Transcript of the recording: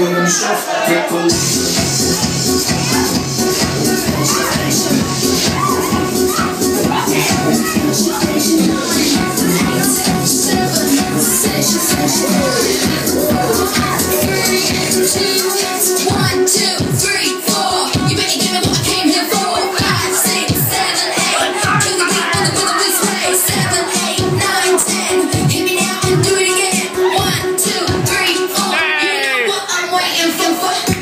them chef, Seven, six, dancing for